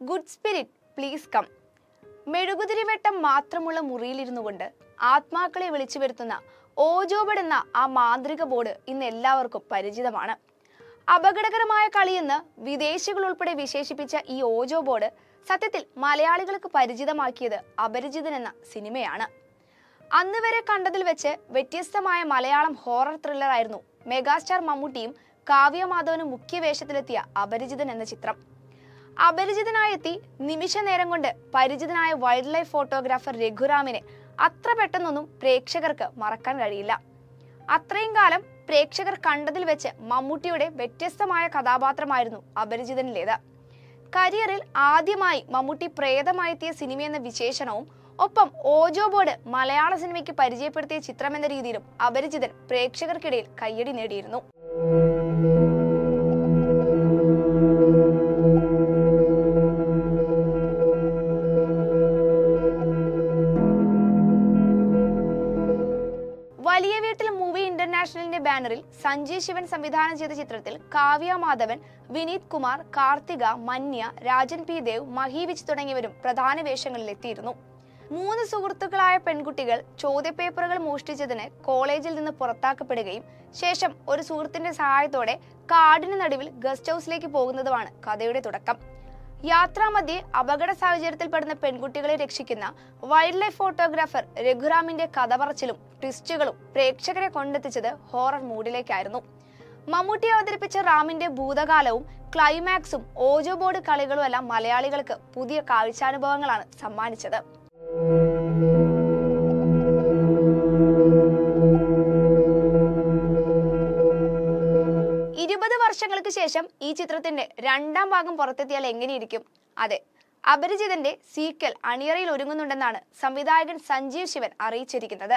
Good spirit please come മെഴുകുതിരി വെട്ടം മാത്രമുള്ള മുറിയിലിരുന്നു കൊണ്ട് ആത്മാക്കളെ വിളിച്ചു വരുത്തുന്ന ഓജോബഡ് എന്ന ആ മാന്ത്രിക ബോർഡ് ഇന്ന് എല്ലാവർക്കും പരിചിതമാണ്. അപകടകരമായ കളിയെന്ന് വിദേശികൾ ഉൾപ്പെടെ വിശേഷിപ്പിച്ച ഈ ഓജോ ബോർഡ് സത്യത്തിൽ മലയാളികൾക്ക് പരിചിതമാക്കിയത് അപരിചിതൻ എന്ന സിനിമയാണ്. അന്ന് വരെ കണ്ടതിൽ വെച്ച് വ്യത്യസ്തമായ മലയാളം ഹോറർ ത്രില്ലർ ആയിരുന്നു മെഗാസ്റ്റാർ മമ്മൂട്ടിയും കാവ്യ മാധവനും മുഖ്യ അപരിചിതൻ എന്ന ചിത്രം. അപരിചിതനായെത്തി നിമിഷ നേരം കൊണ്ട് പരിചിതനായ വൈൽഡ് ലൈഫ് ഫോട്ടോഗ്രാഫർ രഘുറാമിനെ അത്ര പെട്ടെന്നൊന്നും പ്രേക്ഷകർക്ക് മറക്കാൻ കഴിയില്ല. അത്രയും കാലം പ്രേക്ഷകർ കണ്ടതിൽ വെച്ച് മമ്മൂട്ടിയുടെ വ്യത്യസ്തമായ കഥാപാത്രമായിരുന്നു അപരിചിതനിലേത്. കരിയറിൽ ആദ്യമായി മമ്മൂട്ടി പ്രേതമായെത്തിയ സിനിമയെന്ന വിശേഷണവും ഒപ്പം ഓജോ ബോർഡ് മലയാള സിനിമയ്ക്ക് പരിചയപ്പെടുത്തിയ ചിത്രമെന്ന രീതിയിലും അപരിചിതൻ പ്രേക്ഷകർക്കിടയിൽ കയ്യടി നേടിയിരുന്നു. വലിയ വീട്ടിൽ മൂവി ഇന്റർനാഷണലിന്റെ ബാനറിൽ സഞ്ജയ് ശിവൻ സംവിധാനം ചെയ്ത ചിത്രത്തിൽ കാവ്യ മാധവൻ വിനീത് കുമാർ കാർത്തിക മന്യ രാജൻ പി ദേവ് മഹീവിച്ച് തുടങ്ങിയവരും പ്രധാന വേഷങ്ങളിൽ എത്തിയിരുന്നു. മൂന്ന് സുഹൃത്തുക്കളായ പെൺകുട്ടികൾ ചോദ്യപേപ്പറുകൾ മോഷ്ടിച്ചതിന് കോളേജിൽ നിന്ന് പുറത്താക്കപ്പെടുകയും ശേഷം ഒരു സുഹൃത്തിന്റെ സഹായത്തോടെ കാടിന് നടുവിൽ ഗസ്റ്റ് ഹൗസിലേക്ക് പോകുന്നതുമാണ് കഥയുടെ തുടക്കം. യാത്രാമധ്യേ അപകട സാഹചര്യത്തിൽപ്പെടുന്ന പെൺകുട്ടികളെ രക്ഷിക്കുന്ന വൈൽഡ് ലൈഫ് ഫോട്ടോഗ്രാഫർ രഘുറാമിന്റെ കഥ പറച്ചിലും ട്വിസ്റ്റുകളും പ്രേക്ഷകരെ കൊണ്ടെത്തിച്ചത് ഹോറർ മൂഡിലേക്കായിരുന്നു. മമ്മൂട്ടി അവതരിപ്പിച്ച റാമിന്റെ ഭൂതകാലവും ക്ലൈമാക്സും ഓജോ ബോർഡ് കളികളും എല്ലാം മലയാളികൾക്ക് പുതിയ കാഴ്ചാനുഭവങ്ങളാണ് സമ്മാനിച്ചത്. വർഷങ്ങൾക്ക് ശേഷം ഈ ചിത്രത്തിന്റെ രണ്ടാം ഭാഗം പുറത്തെത്തിയാൽ എങ്ങനെയിരിക്കും? അതെ അപരിചിതന്റെ സീക്കൽ അണിയറയിൽ ഒരുങ്ങുന്നുണ്ടെന്നാണ് സംവിധായകൻ സഞ്ജീവ് ശിവൻ അറിയിച്ചിരിക്കുന്നത്.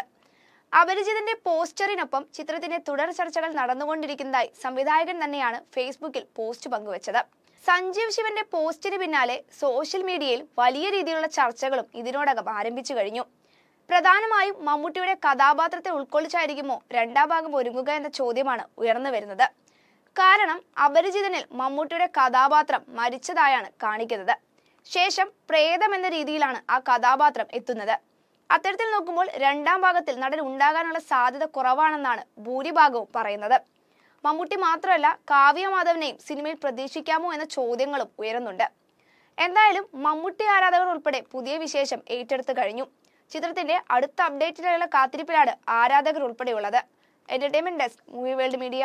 അപരിചിതന്റെ പോസ്റ്ററിനൊപ്പം ചിത്രത്തിന്റെ തുടർ ചർച്ചകൾ നടന്നുകൊണ്ടിരിക്കുന്നതായി സംവിധായകൻ തന്നെയാണ് ഫേസ്ബുക്കിൽ പോസ്റ്റ് പങ്കുവച്ചത്. സഞ്ജീവ് ശിവന്റെ പോസ്റ്റിന് പിന്നാലെ സോഷ്യൽ മീഡിയയിൽ വലിയ രീതിയിലുള്ള ചർച്ചകളും ഇതിനോടകം ആരംഭിച്ചു കഴിഞ്ഞു. പ്രധാനമായും മമ്മൂട്ടിയുടെ കഥാപാത്രത്തെ ഉൾക്കൊള്ളിച്ചായിരിക്കുമോ രണ്ടാം ഭാഗം ഒരുങ്ങുക എന്ന ചോദ്യമാണ് ഉയർന്നു വരുന്നത്. കാരണം അപരിചിതനിൽ മമ്മൂട്ടിയുടെ കഥാപാത്രം മരിച്ചതായാണ് കാണിക്കുന്നത്. ശേഷം പ്രേതം എന്ന രീതിയിലാണ് ആ കഥാപാത്രം എത്തുന്നത്. അത്തരത്തിൽ നോക്കുമ്പോൾ രണ്ടാം ഭാഗത്തിൽ നടൻ ഉണ്ടാകാനുള്ള സാധ്യത കുറവാണെന്നാണ് ഭൂരിഭാഗവും പറയുന്നത്. മമ്മൂട്ടി മാത്രമല്ല കാവ്യ മാധവനെയും സിനിമയിൽ പ്രതീക്ഷിക്കാമോ എന്ന ചോദ്യങ്ങളും ഉയരുന്നുണ്ട്. എന്തായാലും മമ്മൂട്ടി ആരാധകർ ഉൾപ്പെടെ പുതിയ വിശേഷം ഏറ്റെടുത്തു കഴിഞ്ഞു. ചിത്രത്തിന്റെ അടുത്ത അപ്ഡേറ്റിനായുള്ള കാത്തിരിപ്പിലാണ് ആരാധകർ ഉൾപ്പെടെയുള്ളത്. Entertainment desk movie world media